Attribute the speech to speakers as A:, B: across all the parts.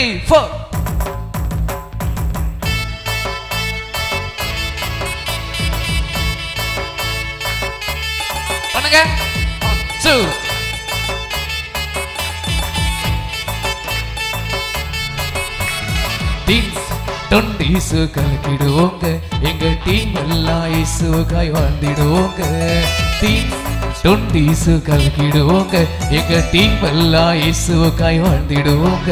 A: Three four பண்ணுங்க. Two teams தொண்டு இசு கலக்கிடுவோங்க எங்க டீம் எல்லாம் இசுகாய் வாழ்ந்திடுவோங்க டீம் தொண்டு இசு கலக்கிடுவோங்க எங்க டீம் எல்லாம் இசுகாய் வாழ்ந்திடுவோங்க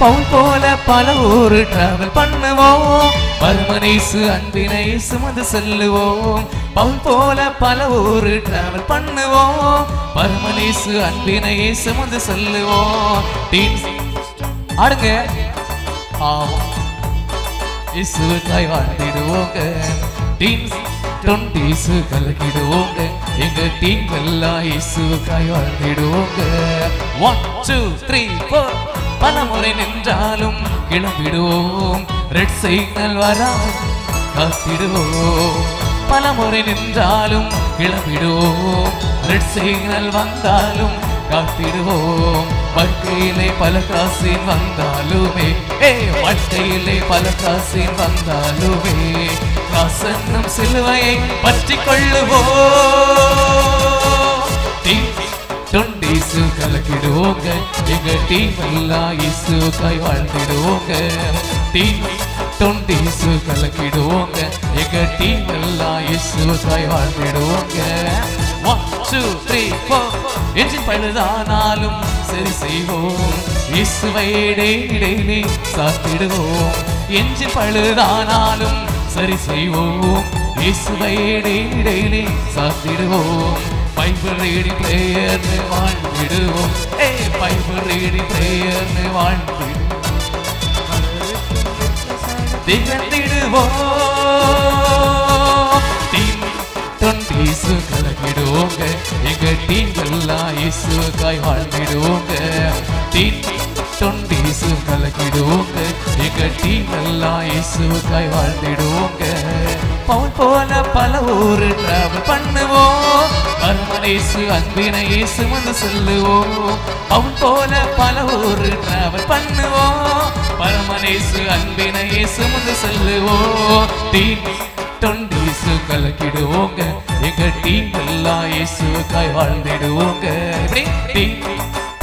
A: பவுன் போல பல ஊர் டிராவல் பண்ணுவோம். மர்மனேசு அன்பினை சுமந்து செல்லுவோம். பவுன் போல பல ஊர் டிராவல் பண்ணுவோம். மர்மனேசு அன்பினை சுமந்து செல்லுவோம். டீம்ஸ் ஆடுங்க. ஆமாம் இசுக்காய் வாழ்ந்திடுவோங்க. டீம்ஸ் டொண்டீஸ் கலக்கிடுவோங்க. எங்க டீம் எல்லாம் இசுக்காய் வாழ்ந்திடுவோங்க. ஒன் டூ த்ரீ ஃபோர் பல முறை நின்றாலும் கிளம்பிடுவோம். ரெட் சிக்னல் வரா காத்திடுவோம். பல முறை நின்றாலும் கிளம்பிடுவோம். ரெட் சிக்னல் வந்தாலும் காத்திடுவோம். வட்டையிலே பல காசின் வந்தாலுமே ஏ வட்டையிலே பல காசின் வந்தாலுமே காசன்னும் சிலுவையை பற்றி கொள்ளுவோம். இசு கலக்கிடுவோங்க. எங்க டீம் எல்லாம் இசு காய் வாழ்ந்திடுவோங்க டீம் இசு கலக்கிடுவோங்க. எங்க டீம் எல்லாம் இசு காய் வாழ்ந்திடுவோங்க one two three four engine பழுதானாலும் சரி செய்வோம். இசுவை இடையிடையிலே சாத்திடுவோம். என்ஜின் பழுதானாலும் சரி செய்வோம். இசுவை இடையிடையிலே சாத்திடுவோம். பைபிள் ரீடிங் பிளேயர் வாழ் வாழ்ந்திடுவோம் ஏ பைபிள் ரீடி பிரேயர்னு வாழ்ந்திடுவோம். திகழ்ந்திடுவோம். டீம் கலக்கிடுவோங்க. எங்க டீம் எல்லாம் இசுக்காய் வாழ்ந்திடுவோங்க. கலக்கிடுவோங்க. எங்க வாழ்ந்திடுவோங்க. பவுன் போல பல ஊரு டிராவல் பண்ணுவோம். மர்மனேசு அன்பினை சுமந்து செல்லுவோம். அவன் போல பல ஊரு டிராவல் பண்ணுவோம். பரமனேசு அன்பினை சுமந்து செல்லுவோம். டீம் தொண்டீசு கலக்கிடுவோங்க எங்க டீம் எல்லாம் இயேசுக்காய் வாழ்ந்திடுவோங்க. இப்படி டீம்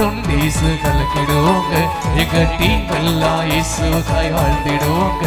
A: தொண்டீசு கலக்கிடுவோங்க எங்க டீம் எல்லாம் இயேசுக்காய் வாழ்ந்திடுவோங்க.